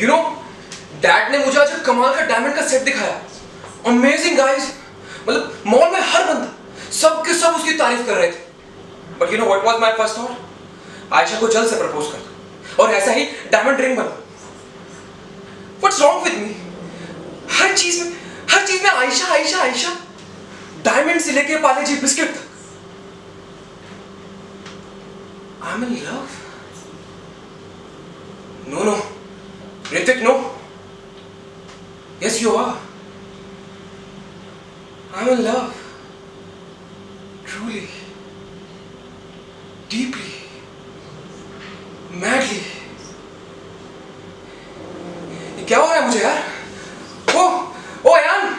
You know dad ने मुझे आज कमाल का डायमंड का सेट दिखाया। अमेजिंग गाइस मतलब मॉल में हर बंदा, सब के सब उसकी तारीफ़ कर रहे थे। But you know what was my first thought Ayesha को जल्द से प्रपोज कर और ऐसा ही डायमंड रिंग बना। व्हाट्स रॉन्ग विद मी हर चीज़ में, हर चीज़ में आयशा आयशा आयशा डायमंड से लेके Parle G biscuit I am in love Ritik, no. Yes, you are. I'm in love. Truly. Deeply. Madly. ये क्या हो रहा है मुझे यार? ओ, ओ यार!